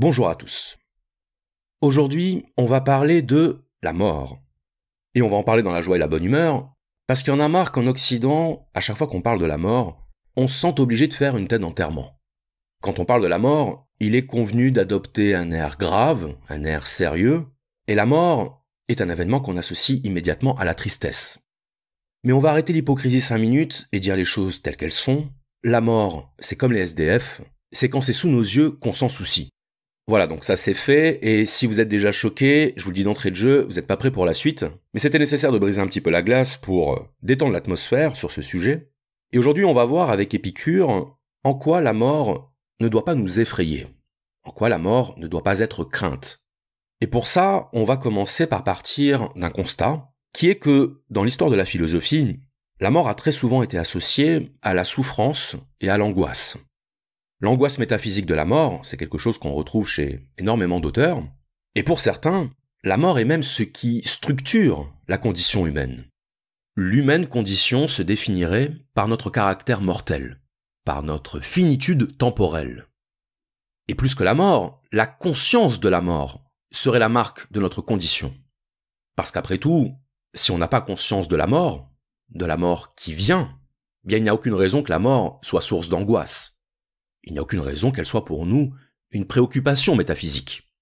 Bonjour à tous. Aujourd'hui, on va parler de la mort. Et on va en parler dans la joie et la bonne humeur, parce qu'il y en a marre qu'en Occident, à chaque fois qu'on parle de la mort, on se sent obligé de faire une tête d'enterrement. Quand on parle de la mort, il est convenu d'adopter un air grave, un air sérieux, et la mort est un événement qu'on associe immédiatement à la tristesse. Mais on va arrêter l'hypocrisie cinq minutes et dire les choses telles qu'elles sont. La mort, c'est comme les SDF, c'est quand c'est sous nos yeux qu'on s'en soucie. Voilà, donc ça c'est fait, et si vous êtes déjà choqué, je vous dis d'entrée de jeu, vous n'êtes pas prêt pour la suite, mais c'était nécessaire de briser un petit peu la glace pour euh, détendre l'atmosphère sur ce sujet. Et aujourd'hui on va voir avec Épicure en quoi la mort ne doit pas nous effrayer, en quoi la mort ne doit pas être crainte. Et pour ça, on va commencer par partir d'un constat, qui est que dans l'histoire de la philosophie, la mort a très souvent été associée à la souffrance et à l'angoisse. L'angoisse métaphysique de la mort, c'est quelque chose qu'on retrouve chez énormément d'auteurs, et pour certains, la mort est même ce qui structure la condition humaine. L'humaine condition se définirait par notre caractère mortel, par notre finitude temporelle. Et plus que la mort, la conscience de la mort serait la marque de notre condition. Parce qu'après tout, si on n'a pas conscience de la mort, de la mort qui vient, bien il n'y a aucune raison que la mort soit source d'angoisse. Il n'y a aucune raison qu'elle soit pour nous une préoccupation métaphysique.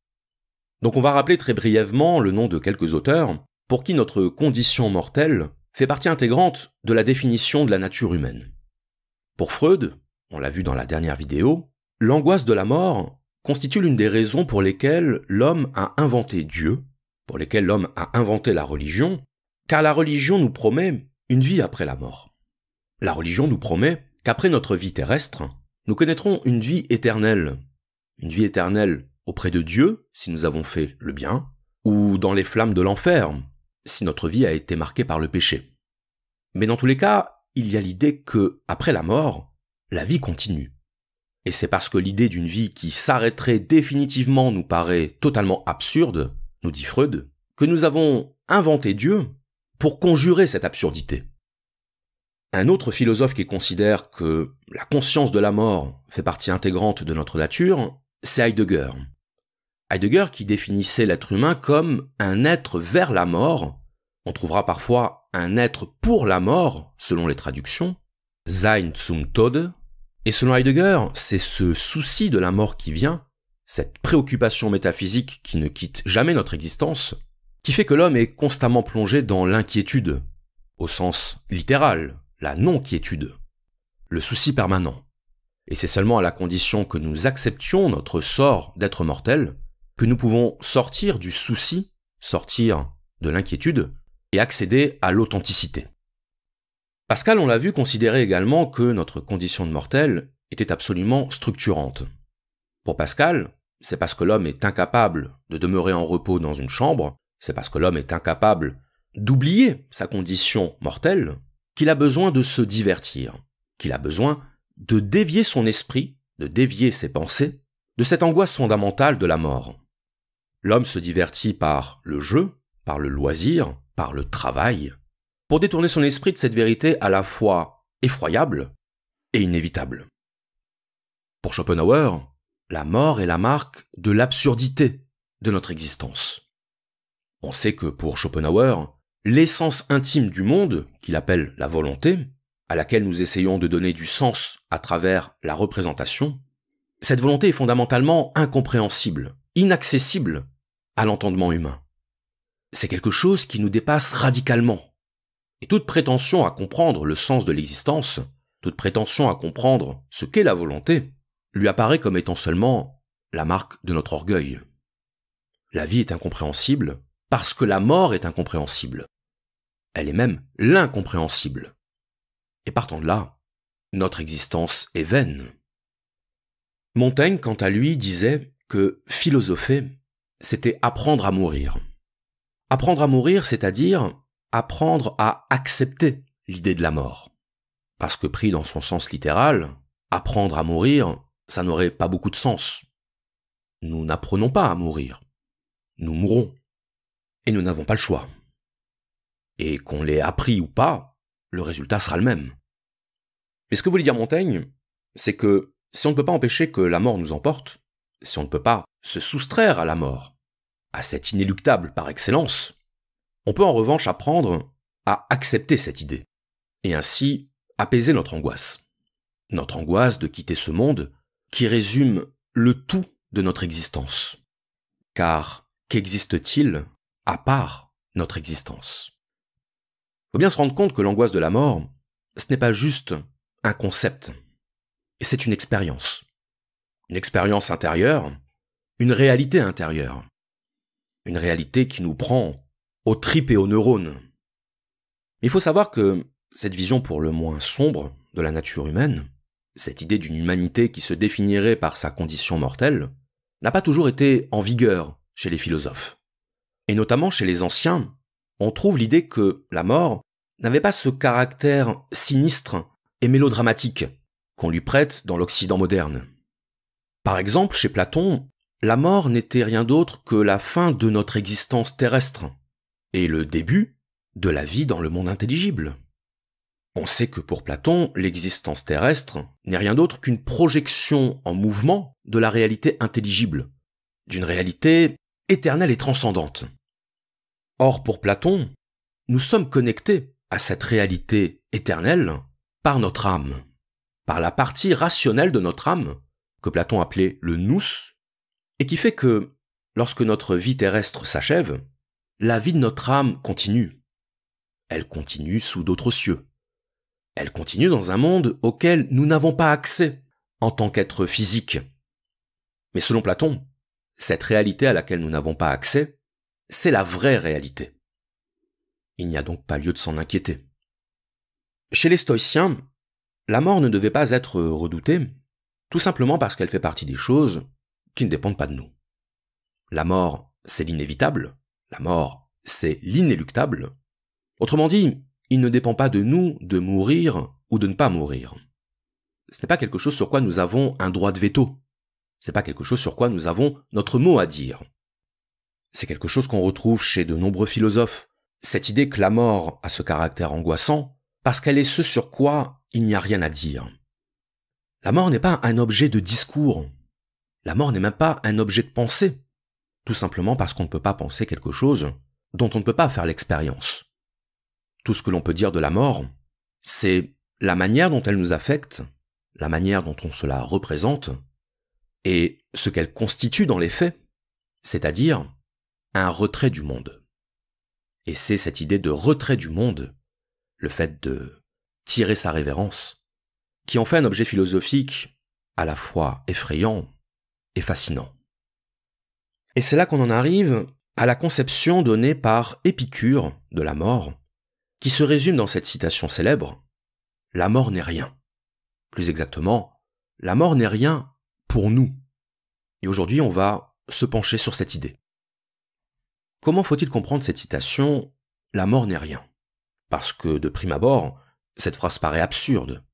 Donc on va rappeler très brièvement le nom de quelques auteurs pour qui notre condition mortelle fait partie intégrante de la définition de la nature humaine. Pour Freud, on l'a vu dans la dernière vidéo, l'angoisse de la mort constitue l'une des raisons pour lesquelles l'homme a inventé Dieu, pour lesquelles l'homme a inventé la religion, car la religion nous promet une vie après la mort. La religion nous promet qu'après notre vie terrestre, nous connaîtrons une vie éternelle, une vie éternelle auprès de Dieu si nous avons fait le bien, ou dans les flammes de l'enfer si notre vie a été marquée par le péché. Mais dans tous les cas, il y a l'idée que, après la mort, la vie continue. Et c'est parce que l'idée d'une vie qui s'arrêterait définitivement nous paraît totalement absurde, nous dit Freud, que nous avons inventé Dieu pour conjurer cette absurdité. Un autre philosophe qui considère que la conscience de la mort fait partie intégrante de notre nature, c'est Heidegger. Heidegger qui définissait l'être humain comme un être vers la mort, on trouvera parfois un être pour la mort, selon les traductions, Sein zum Tode, et selon Heidegger, c'est ce souci de la mort qui vient, cette préoccupation métaphysique qui ne quitte jamais notre existence, qui fait que l'homme est constamment plongé dans l'inquiétude, au sens littéral, la non-quiétude, le souci permanent. Et c'est seulement à la condition que nous acceptions notre sort d'être mortel que nous pouvons sortir du souci, sortir de l'inquiétude et accéder à l'authenticité. Pascal, on l'a vu, considérait également que notre condition de mortel était absolument structurante. Pour Pascal, c'est parce que l'homme est incapable de demeurer en repos dans une chambre, c'est parce que l'homme est incapable d'oublier sa condition mortelle, qu'il a besoin de se divertir, qu'il a besoin de dévier son esprit, de dévier ses pensées, de cette angoisse fondamentale de la mort. L'homme se divertit par le jeu, par le loisir, par le travail, pour détourner son esprit de cette vérité à la fois effroyable et inévitable. Pour Schopenhauer, la mort est la marque de l'absurdité de notre existence. On sait que pour Schopenhauer, l'essence intime du monde, qu'il appelle la volonté, à laquelle nous essayons de donner du sens à travers la représentation, cette volonté est fondamentalement incompréhensible, inaccessible à l'entendement humain. C'est quelque chose qui nous dépasse radicalement, et toute prétention à comprendre le sens de l'existence, toute prétention à comprendre ce qu'est la volonté, lui apparaît comme étant seulement la marque de notre orgueil. La vie est incompréhensible parce que la mort est incompréhensible. Elle est même l'incompréhensible. Et partant de là, notre existence est vaine. Montaigne, quant à lui, disait que philosopher, c'était apprendre à mourir. Apprendre à mourir, c'est-à-dire apprendre à accepter l'idée de la mort. Parce que pris dans son sens littéral, apprendre à mourir, ça n'aurait pas beaucoup de sens. Nous n'apprenons pas à mourir. Nous mourons. Et nous n'avons pas le choix. Et qu'on l'ait appris ou pas, le résultat sera le même. Mais ce que voulait dire Montaigne, c'est que si on ne peut pas empêcher que la mort nous emporte, si on ne peut pas se soustraire à la mort, à cette inéluctable par excellence, on peut en revanche apprendre à accepter cette idée, et ainsi apaiser notre angoisse. Notre angoisse de quitter ce monde qui résume le tout de notre existence. Car qu'existe-t-il à part notre existence? Faut bien se rendre compte que l'angoisse de la mort, ce n'est pas juste un concept, c'est une expérience. Une expérience intérieure, une réalité intérieure. Une réalité qui nous prend aux tripes et aux neurones. Il faut savoir que cette vision pour le moins sombre de la nature humaine, cette idée d'une humanité qui se définirait par sa condition mortelle, n'a pas toujours été en vigueur chez les philosophes. Et notamment chez les anciens, on trouve l'idée que la mort n'avait pas ce caractère sinistre et mélodramatique qu'on lui prête dans l'Occident moderne. Par exemple, chez Platon, la mort n'était rien d'autre que la fin de notre existence terrestre et le début de la vie dans le monde intelligible. On sait que pour Platon, l'existence terrestre n'est rien d'autre qu'une projection en mouvement de la réalité intelligible, d'une réalité éternelle et transcendante. Or, pour Platon, nous sommes connectés à cette réalité éternelle par notre âme par la partie rationnelle de notre âme, que Platon appelait le nous, et qui fait que, lorsque notre vie terrestre s'achève, la vie de notre âme continue. Elle continue sous d'autres cieux. Elle continue dans un monde auquel nous n'avons pas accès en tant qu'être physique. Mais selon Platon, cette réalité à laquelle nous n'avons pas accès, c'est la vraie réalité. Il n'y a donc pas lieu de s'en inquiéter. Chez les stoïciens, la mort ne devait pas être redoutée, tout simplement parce qu'elle fait partie des choses qui ne dépendent pas de nous. La mort, c'est l'inévitable, la mort, c'est l'inéluctable. Autrement dit, il ne dépend pas de nous de mourir ou de ne pas mourir. Ce n'est pas quelque chose sur quoi nous avons un droit de veto. C'est pas quelque chose sur quoi nous avons notre mot à dire. C'est quelque chose qu'on retrouve chez de nombreux philosophes. Cette idée que la mort a ce caractère angoissant parce qu'elle est ce sur quoi il n'y a rien à dire. La mort n'est pas un objet de discours. La mort n'est même pas un objet de pensée. Tout simplement parce qu'on ne peut pas penser quelque chose dont on ne peut pas faire l'expérience. Tout ce que l'on peut dire de la mort, c'est la manière dont elle nous affecte, la manière dont on se la représente, et ce qu'elle constitue dans les faits, c'est-à-dire un retrait du monde. Et c'est cette idée de retrait du monde, le fait de tirer sa révérence, qui en fait un objet philosophique à la fois effrayant et fascinant. Et c'est là qu'on en arrive à la conception donnée par Épicure de la mort, qui se résume dans cette citation célèbre La mort n'est rien. Plus exactement, la mort n'est rien pour nous. Et aujourd'hui, on va se pencher sur cette idée. Comment faut-il comprendre cette citation La mort n'est rien Parce que, de prime abord, cette phrase paraît absurde.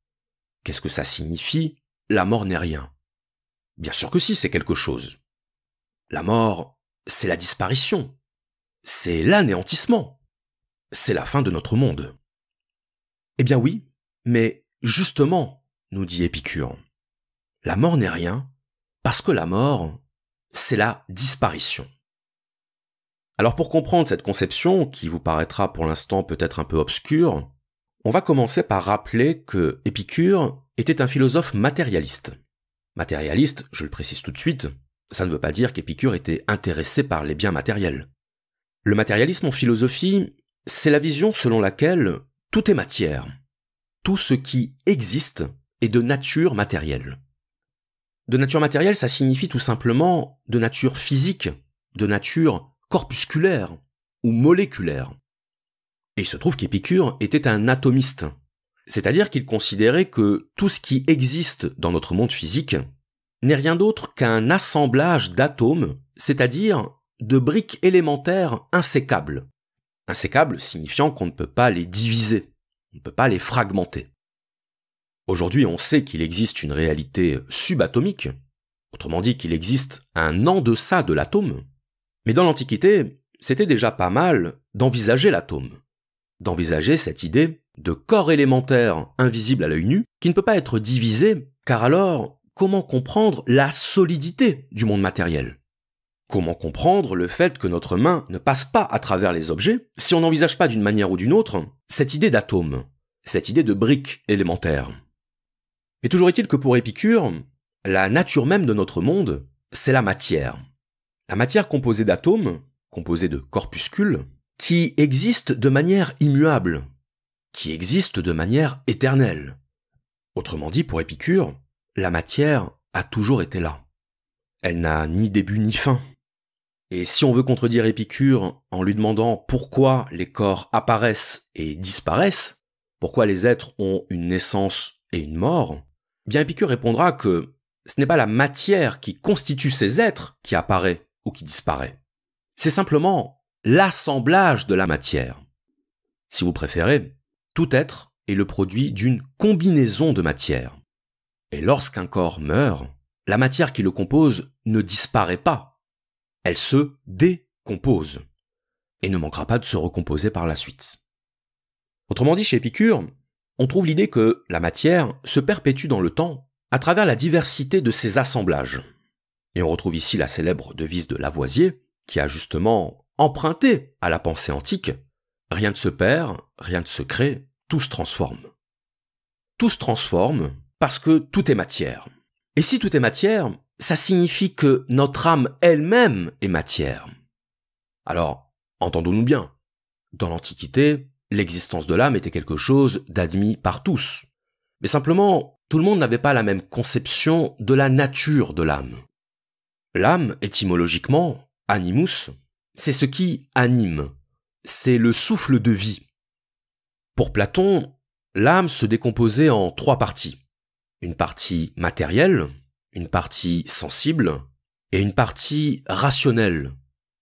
Qu'est-ce que ça signifie La mort n'est rien. Bien sûr que si, c'est quelque chose. La mort, c'est la disparition. C'est l'anéantissement. C'est la fin de notre monde. Eh bien oui, mais justement, nous dit Épicure, la mort n'est rien parce que la mort, c'est la disparition. Alors pour comprendre cette conception, qui vous paraîtra pour l'instant peut-être un peu obscure, on va commencer par rappeler que Épicure était un philosophe matérialiste. Matérialiste, je le précise tout de suite, ça ne veut pas dire qu'Épicure était intéressé par les biens matériels. Le matérialisme en philosophie, c'est la vision selon laquelle tout est matière. Tout ce qui existe est de nature matérielle. De nature matérielle, ça signifie tout simplement de nature physique, de nature corpusculaire ou moléculaire. Il se trouve qu'Épicure était un atomiste. C'est-à-dire qu'il considérait que tout ce qui existe dans notre monde physique n'est rien d'autre qu'un assemblage d'atomes, c'est-à-dire de briques élémentaires insécables. Insécables signifiant qu'on ne peut pas les diviser, on ne peut pas les fragmenter. Aujourd'hui, on sait qu'il existe une réalité subatomique, autrement dit qu'il existe un en deçà de l'atome, mais dans l'Antiquité, c'était déjà pas mal d'envisager l'atome d'envisager cette idée de corps élémentaire invisible à l'œil nu qui ne peut pas être divisé car alors comment comprendre la solidité du monde matériel? Comment comprendre le fait que notre main ne passe pas à travers les objets si on n'envisage pas d'une manière ou d'une autre cette idée d'atome, cette idée de brique élémentaire? Mais toujours est-il que pour Épicure, la nature même de notre monde, c'est la matière. La matière composée d'atomes, composée de corpuscules, qui existent de manière immuable, qui existent de manière éternelle. Autrement dit, pour Épicure, la matière a toujours été là. Elle n'a ni début ni fin. Et si on veut contredire Épicure en lui demandant pourquoi les corps apparaissent et disparaissent, pourquoi les êtres ont une naissance et une mort, bien Épicure répondra que ce n'est pas la matière qui constitue ces êtres qui apparaît ou qui disparaît. C'est simplement l'assemblage de la matière. Si vous préférez, tout être est le produit d'une combinaison de matière. Et lorsqu'un corps meurt, la matière qui le compose ne disparaît pas, elle se décompose et ne manquera pas de se recomposer par la suite. Autrement dit, chez Épicure, on trouve l'idée que la matière se perpétue dans le temps à travers la diversité de ses assemblages. Et on retrouve ici la célèbre devise de Lavoisier, qui a justement emprunté à la pensée antique Rien ne se perd, rien ne se crée, tout se transforme. Tout se transforme parce que tout est matière. Et si tout est matière, ça signifie que notre âme elle-même est matière. Alors, entendons-nous bien. Dans l'Antiquité, l'existence de l'âme était quelque chose d'admis par tous. Mais simplement, tout le monde n'avait pas la même conception de la nature de l'âme. L'âme, étymologiquement, animus, c'est ce qui anime, c'est le souffle de vie. Pour Platon, l'âme se décomposait en trois parties. Une partie matérielle, une partie sensible et une partie rationnelle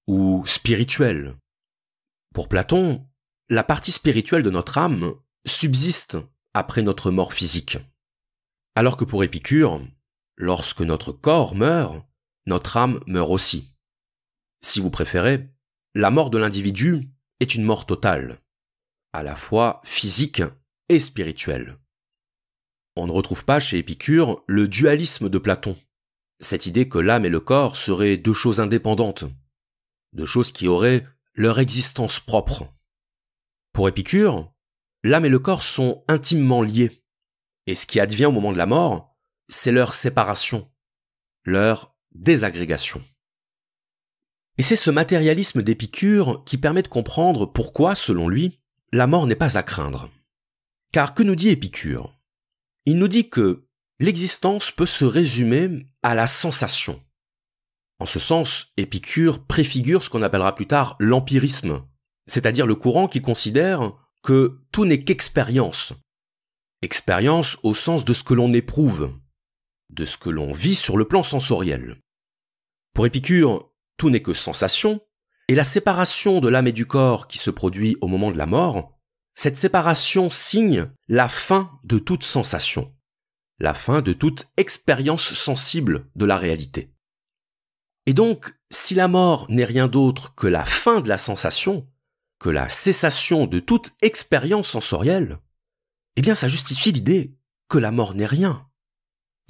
ou spirituelle. Pour Platon, la partie spirituelle de notre âme subsiste après notre mort physique. Alors que pour Épicure, lorsque notre corps meurt, notre âme meurt aussi. Si vous préférez, la mort de l'individu est une mort totale, à la fois physique et spirituelle. On ne retrouve pas chez Épicure le dualisme de Platon, cette idée que l'âme et le corps seraient deux choses indépendantes, deux choses qui auraient leur existence propre. Pour Épicure, l'âme et le corps sont intimement liés, et ce qui advient au moment de la mort, c'est leur séparation, leur désagrégation. Et c'est ce matérialisme d'Épicure qui permet de comprendre pourquoi, selon lui, la mort n'est pas à craindre. Car que nous dit Épicure? Il nous dit que l'existence peut se résumer à la sensation. En ce sens, Épicure préfigure ce qu'on appellera plus tard l'empirisme, c'est-à-dire le courant qui considère que tout n'est qu'expérience. Expérience au sens de ce que l'on éprouve, de ce que l'on vit sur le plan sensoriel. Pour Épicure, tout n'est que sensation, et la séparation de l'âme et du corps qui se produit au moment de la mort cette séparation signe la fin de toute sensation, la fin de toute expérience sensible de la réalité. Et donc, si la mort n'est rien d'autre que la fin de la sensation, que la cessation de toute expérience sensorielle, eh bien ça justifie l'idée que la mort n'est rien.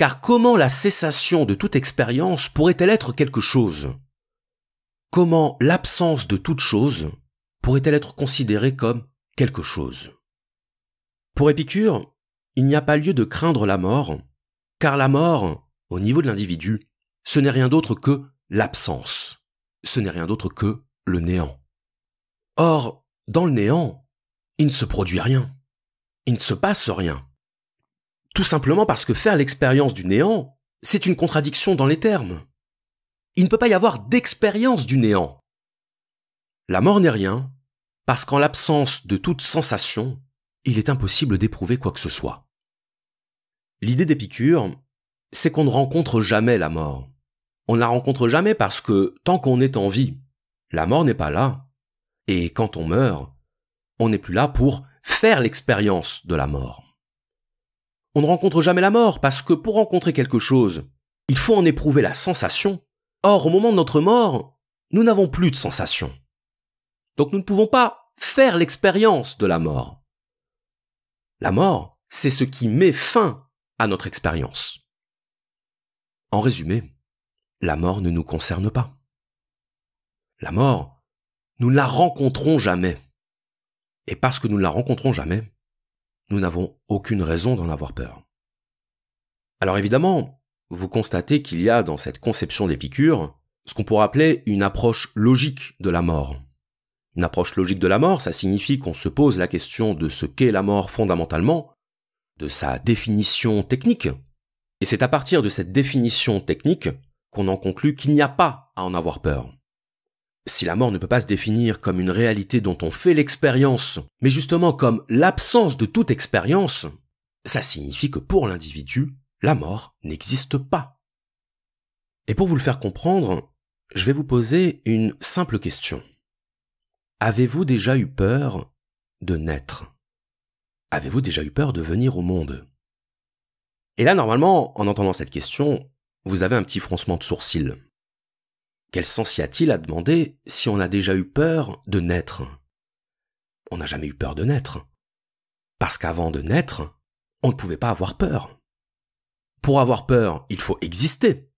Car comment la cessation de toute expérience pourrait-elle être quelque chose? Comment l'absence de toute chose pourrait-elle être considérée comme quelque chose? Pour Épicure, il n'y a pas lieu de craindre la mort, car la mort, au niveau de l'individu, ce n'est rien d'autre que l'absence, ce n'est rien d'autre que le néant. Or, dans le néant, il ne se produit rien, il ne se passe rien. Tout simplement parce que faire l'expérience du néant, c'est une contradiction dans les termes. Il ne peut pas y avoir d'expérience du néant. La mort n'est rien, parce qu'en l'absence de toute sensation, il est impossible d'éprouver quoi que ce soit. L'idée d'Épicure, c'est qu'on ne rencontre jamais la mort. On ne la rencontre jamais parce que tant qu'on est en vie, la mort n'est pas là. Et quand on meurt, on n'est plus là pour faire l'expérience de la mort. On ne rencontre jamais la mort parce que pour rencontrer quelque chose, il faut en éprouver la sensation. Or, au moment de notre mort, nous n'avons plus de sensation. Donc nous ne pouvons pas faire l'expérience de la mort. La mort, c'est ce qui met fin à notre expérience. En résumé, la mort ne nous concerne pas. La mort, nous ne la rencontrons jamais. Et parce que nous ne la rencontrons jamais, nous n'avons aucune raison d'en avoir peur. Alors évidemment, vous constatez qu'il y a dans cette conception d'Épicure ce qu'on pourrait appeler une approche logique de la mort. Une approche logique de la mort, ça signifie qu'on se pose la question de ce qu'est la mort fondamentalement, de sa définition technique, et c'est à partir de cette définition technique qu'on en conclut qu'il n'y a pas à en avoir peur. Si la mort ne peut pas se définir comme une réalité dont on fait l'expérience, mais justement comme l'absence de toute expérience, ça signifie que pour l'individu, la mort n'existe pas. Et pour vous le faire comprendre, je vais vous poser une simple question. Avez-vous déjà eu peur de naître? Avez-vous déjà eu peur de venir au monde? Et là, normalement, en entendant cette question, vous avez un petit froncement de sourcils. Quel sens y a-t-il à demander si on a déjà eu peur de naître? On n'a jamais eu peur de naître. Parce qu'avant de naître, on ne pouvait pas avoir peur. Pour avoir peur, il faut exister.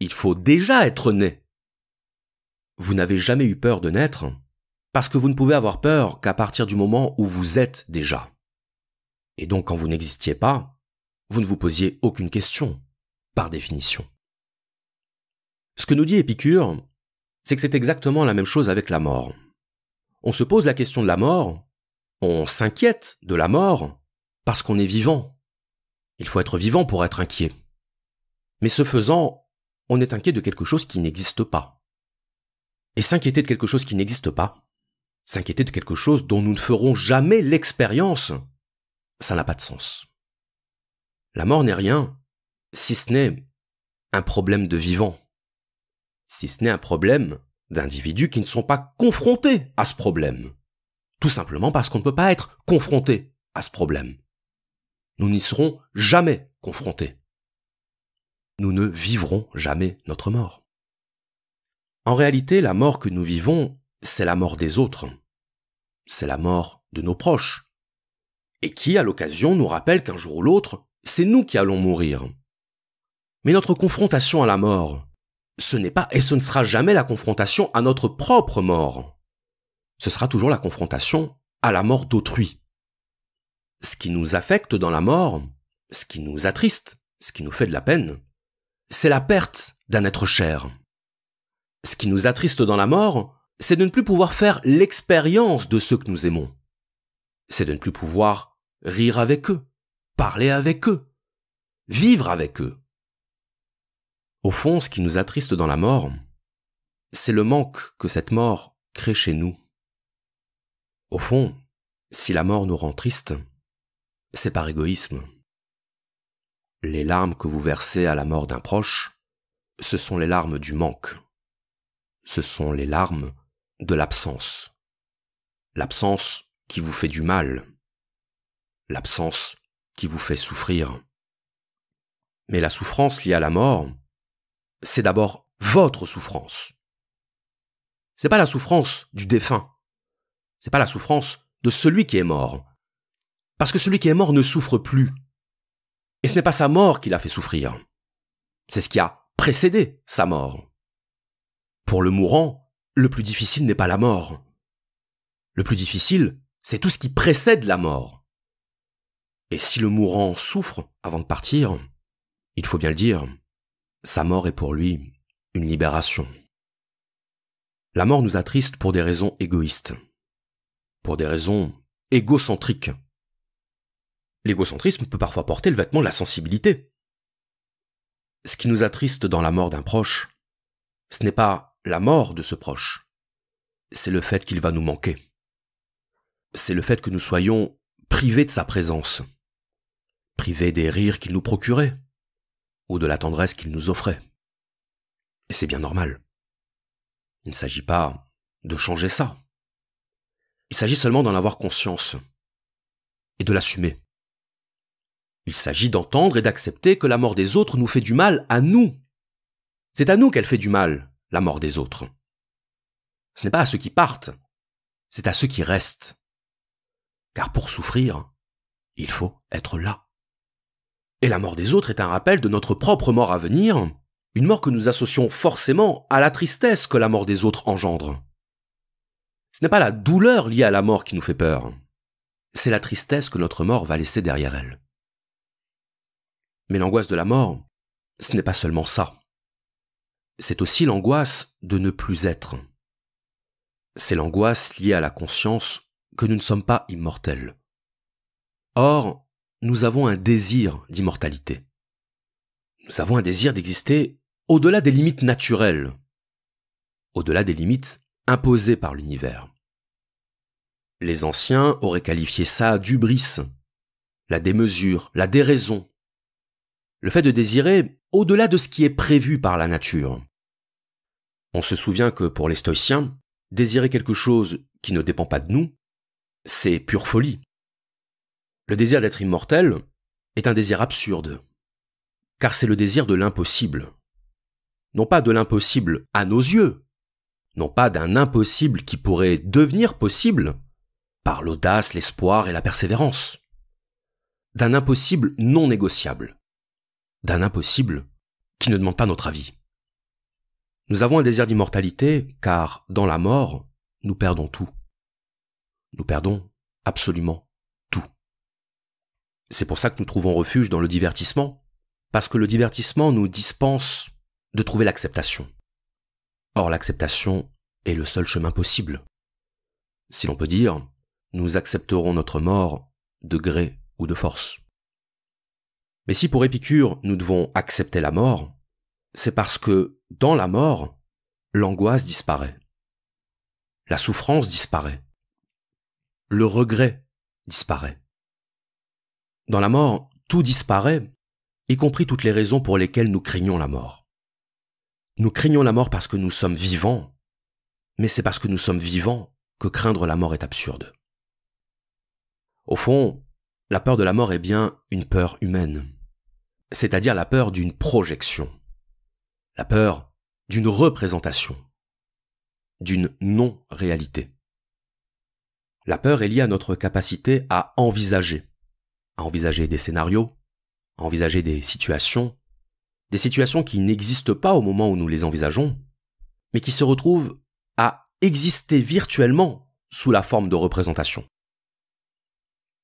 Il faut déjà être né. Vous n'avez jamais eu peur de naître parce que vous ne pouvez avoir peur qu'à partir du moment où vous êtes déjà. Et donc quand vous n'existiez pas, vous ne vous posiez aucune question, par définition. Ce que nous dit Épicure, c'est que c'est exactement la même chose avec la mort. On se pose la question de la mort, on s'inquiète de la mort, parce qu'on est vivant. Il faut être vivant pour être inquiet. Mais ce faisant, on est inquiet de quelque chose qui n'existe pas. Et s'inquiéter de quelque chose qui n'existe pas, s'inquiéter de quelque chose dont nous ne ferons jamais l'expérience, ça n'a pas de sens. La mort n'est rien, si ce n'est un problème de vivant si ce n'est un problème d'individus qui ne sont pas confrontés à ce problème. Tout simplement parce qu'on ne peut pas être confronté à ce problème. Nous n'y serons jamais confrontés. Nous ne vivrons jamais notre mort. En réalité, la mort que nous vivons, c'est la mort des autres. C'est la mort de nos proches. Et qui, à l'occasion, nous rappelle qu'un jour ou l'autre, c'est nous qui allons mourir. Mais notre confrontation à la mort, ce n'est pas et ce ne sera jamais la confrontation à notre propre mort. Ce sera toujours la confrontation à la mort d'autrui. Ce qui nous affecte dans la mort, ce qui nous attriste, ce qui nous fait de la peine, c'est la perte d'un être cher. Ce qui nous attriste dans la mort, c'est de ne plus pouvoir faire l'expérience de ceux que nous aimons. C'est de ne plus pouvoir rire avec eux, parler avec eux, vivre avec eux. Au fond, ce qui nous attriste dans la mort, c'est le manque que cette mort crée chez nous. Au fond, si la mort nous rend tristes, c'est par égoïsme. Les larmes que vous versez à la mort d'un proche, ce sont les larmes du manque. Ce sont les larmes de l'absence. L'absence qui vous fait du mal. L'absence qui vous fait souffrir. Mais la souffrance liée à la mort, c'est d'abord votre souffrance. C'est pas la souffrance du défunt. C'est pas la souffrance de celui qui est mort. Parce que celui qui est mort ne souffre plus. Et ce n'est pas sa mort qui l'a fait souffrir. C'est ce qui a précédé sa mort. Pour le mourant, le plus difficile n'est pas la mort. Le plus difficile, c'est tout ce qui précède la mort. Et si le mourant souffre avant de partir, il faut bien le dire, sa mort est pour lui une libération. La mort nous attriste pour des raisons égoïstes, pour des raisons égocentriques. L'égocentrisme peut parfois porter le vêtement de la sensibilité. Ce qui nous attriste dans la mort d'un proche, ce n'est pas la mort de ce proche, c'est le fait qu'il va nous manquer. C'est le fait que nous soyons privés de sa présence, privés des rires qu'il nous procurait, ou de la tendresse qu'il nous offrait. Et c'est bien normal. Il ne s'agit pas de changer ça. Il s'agit seulement d'en avoir conscience et de l'assumer. Il s'agit d'entendre et d'accepter que la mort des autres nous fait du mal à nous. C'est à nous qu'elle fait du mal, la mort des autres. Ce n'est pas à ceux qui partent, c'est à ceux qui restent. Car pour souffrir, il faut être là. Et la mort des autres est un rappel de notre propre mort à venir, une mort que nous associons forcément à la tristesse que la mort des autres engendre. Ce n'est pas la douleur liée à la mort qui nous fait peur, c'est la tristesse que notre mort va laisser derrière elle. Mais l'angoisse de la mort, ce n'est pas seulement ça. C'est aussi l'angoisse de ne plus être. C'est l'angoisse liée à la conscience que nous ne sommes pas immortels. Or, nous avons un désir d'immortalité. Nous avons un désir d'exister au-delà des limites naturelles, au-delà des limites imposées par l'univers. Les anciens auraient qualifié ça d'ubris, la démesure, la déraison. Le fait de désirer au-delà de ce qui est prévu par la nature. On se souvient que pour les stoïciens, désirer quelque chose qui ne dépend pas de nous, c'est pure folie. Le désir d'être immortel est un désir absurde, car c'est le désir de l'impossible. Non pas de l'impossible à nos yeux, non pas d'un impossible qui pourrait devenir possible par l'audace, l'espoir et la persévérance, d'un impossible non négociable, d'un impossible qui ne demande pas notre avis. Nous avons un désir d'immortalité car dans la mort, nous perdons tout. Nous perdons absolument c'est pour ça que nous trouvons refuge dans le divertissement, parce que le divertissement nous dispense de trouver l'acceptation. Or l'acceptation est le seul chemin possible. Si l'on peut dire, nous accepterons notre mort de gré ou de force. Mais si pour Épicure nous devons accepter la mort, c'est parce que dans la mort, l'angoisse disparaît. La souffrance disparaît. Le regret disparaît. Dans la mort, tout disparaît, y compris toutes les raisons pour lesquelles nous craignons la mort. Nous craignons la mort parce que nous sommes vivants, mais c'est parce que nous sommes vivants que craindre la mort est absurde. Au fond, la peur de la mort est bien une peur humaine, c'est-à-dire la peur d'une projection, la peur d'une représentation, d'une non-réalité. La peur est liée à notre capacité à envisager, à envisager des scénarios, à envisager des situations, des situations qui n'existent pas au moment où nous les envisageons, mais qui se retrouvent à exister virtuellement sous la forme de représentation.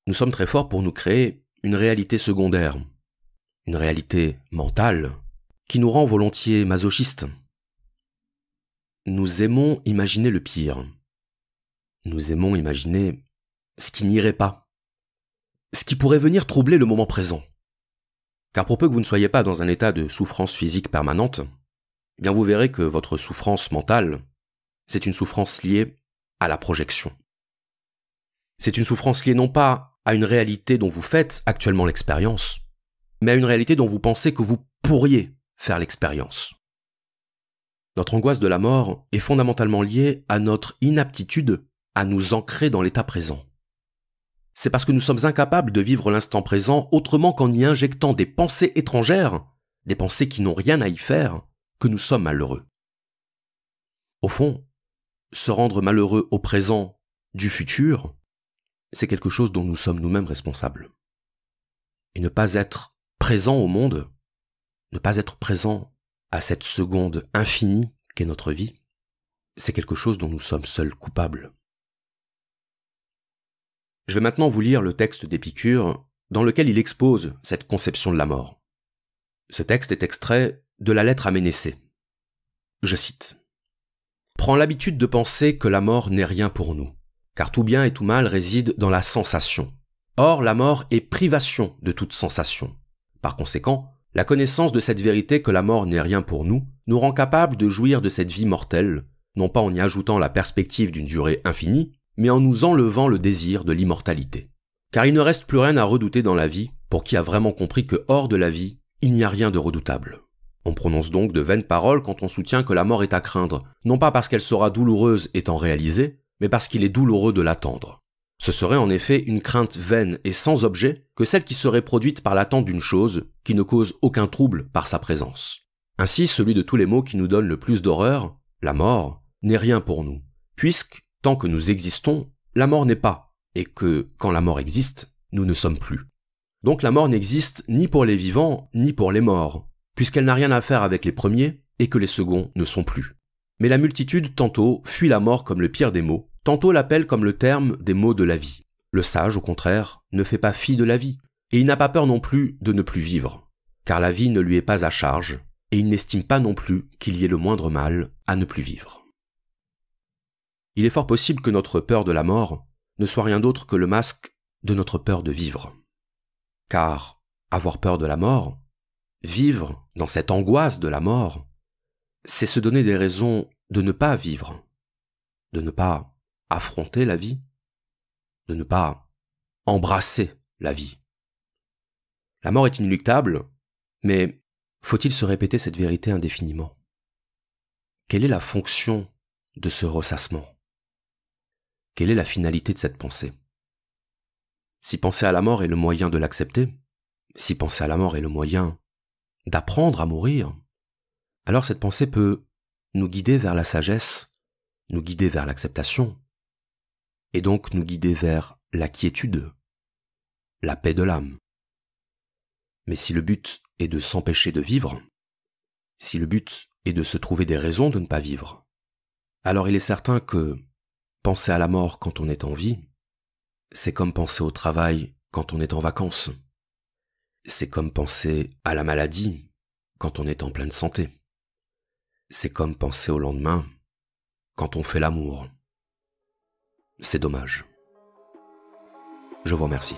Nous sommes très forts pour nous créer une réalité secondaire, une réalité mentale, qui nous rend volontiers masochistes. Nous aimons imaginer le pire. Nous aimons imaginer ce qui n'irait pas ce qui pourrait venir troubler le moment présent. Car pour peu que vous ne soyez pas dans un état de souffrance physique permanente, eh bien vous verrez que votre souffrance mentale, c'est une souffrance liée à la projection. C'est une souffrance liée non pas à une réalité dont vous faites actuellement l'expérience, mais à une réalité dont vous pensez que vous pourriez faire l'expérience. Notre angoisse de la mort est fondamentalement liée à notre inaptitude à nous ancrer dans l'état présent c'est parce que nous sommes incapables de vivre l'instant présent autrement qu'en y injectant des pensées étrangères, des pensées qui n'ont rien à y faire, que nous sommes malheureux. Au fond, se rendre malheureux au présent du futur, c'est quelque chose dont nous sommes nous-mêmes responsables. Et ne pas être présent au monde, ne pas être présent à cette seconde infinie qu'est notre vie, c'est quelque chose dont nous sommes seuls coupables. Je vais maintenant vous lire le texte d'Épicure dans lequel il expose cette conception de la mort. Ce texte est extrait de la lettre à Ménécée. Je cite. Prends l'habitude de penser que la mort n'est rien pour nous, car tout bien et tout mal réside dans la sensation. Or, la mort est privation de toute sensation. Par conséquent, la connaissance de cette vérité que la mort n'est rien pour nous nous rend capables de jouir de cette vie mortelle, non pas en y ajoutant la perspective d'une durée infinie, mais en nous enlevant le désir de l'immortalité. Car il ne reste plus rien à redouter dans la vie pour qui a vraiment compris que hors de la vie, il n'y a rien de redoutable. On prononce donc de vaines paroles quand on soutient que la mort est à craindre, non pas parce qu'elle sera douloureuse étant réalisée, mais parce qu'il est douloureux de l'attendre. Ce serait en effet une crainte vaine et sans objet que celle qui serait produite par l'attente d'une chose qui ne cause aucun trouble par sa présence. Ainsi, celui de tous les mots qui nous donne le plus d'horreur, la mort, n'est rien pour nous, puisque que nous existons, la mort n'est pas, et que, quand la mort existe, nous ne sommes plus. Donc la mort n'existe ni pour les vivants, ni pour les morts, puisqu'elle n'a rien à faire avec les premiers et que les seconds ne sont plus. Mais la multitude tantôt fuit la mort comme le pire des mots, tantôt l'appelle comme le terme des mots de la vie. Le sage, au contraire, ne fait pas fi de la vie, et il n'a pas peur non plus de ne plus vivre, car la vie ne lui est pas à charge, et il n'estime pas non plus qu'il y ait le moindre mal à ne plus vivre. Il est fort possible que notre peur de la mort ne soit rien d'autre que le masque de notre peur de vivre. Car avoir peur de la mort, vivre dans cette angoisse de la mort, c'est se donner des raisons de ne pas vivre, de ne pas affronter la vie, de ne pas embrasser la vie. La mort est inéluctable, mais faut-il se répéter cette vérité indéfiniment? Quelle est la fonction de ce ressassement? Quelle est la finalité de cette pensée? Si penser à la mort est le moyen de l'accepter, si penser à la mort est le moyen d'apprendre à mourir, alors cette pensée peut nous guider vers la sagesse, nous guider vers l'acceptation, et donc nous guider vers la quiétude, la paix de l'âme. Mais si le but est de s'empêcher de vivre, si le but est de se trouver des raisons de ne pas vivre, alors il est certain que penser à la mort quand on est en vie, c'est comme penser au travail quand on est en vacances. C'est comme penser à la maladie quand on est en pleine santé. C'est comme penser au lendemain quand on fait l'amour. C'est dommage. Je vous remercie.